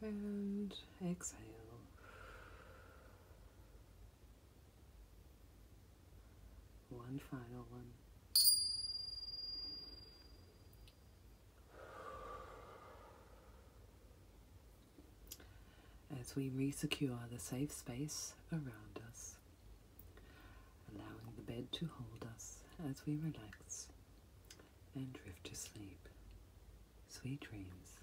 And exhale. One final one. As we resecure the safe space around us, allowing the bed to hold us as we relax and drift to sleep. Sweet dreams.